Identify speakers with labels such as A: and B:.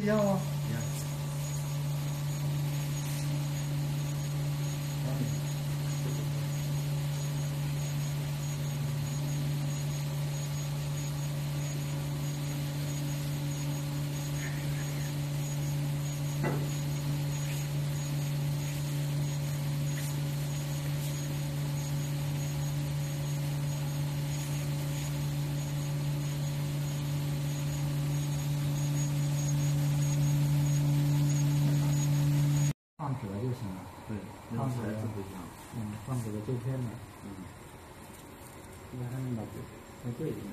A: Yeah.
B: 放纸了就行了。
A: 对，
B: 放纸了
A: 个材质不一样。
B: 嗯，放纸的旧片呢？
A: 嗯，
B: 应该还能把纸再对一点。